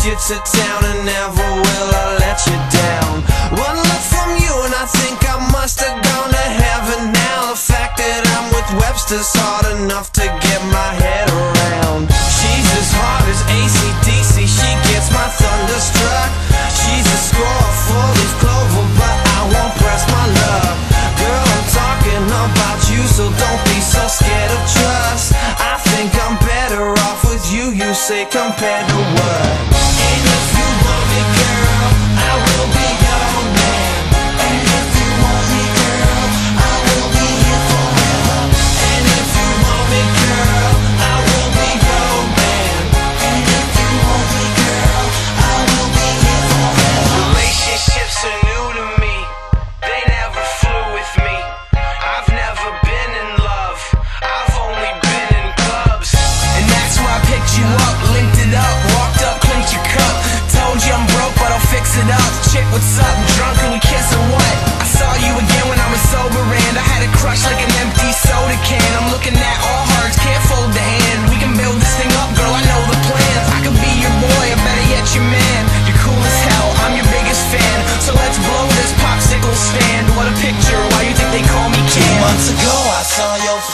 streets of town and never will I let you down. One look from you and I think I must have gone to heaven now. The fact that I'm with Webster's hard enough to get my head around. She's as hard as ACDC, she gets my thunderstruck. She's a score for leaf clover, but I won't press my luck. Girl, I'm talking about you, so don't be so scared of trust. I think I'm better off with you, you say compared to what? Picked you up, linked it up, walked up, clinked your cup. Told you I'm broke, but I'll fix it up. Chick, what's up? Drunk and we kiss or what? I saw you again when I was sober and I had a crush like an empty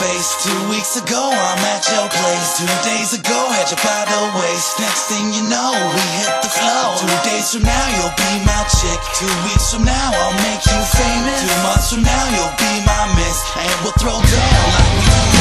face. Two weeks ago, I'm at your place. Two days ago, had you by the waist. Next thing you know, we hit the floor. Two days from now, you'll be my chick. Two weeks from now, I'll make you famous. Two months from now, you'll be my miss. And we'll throw down like we do.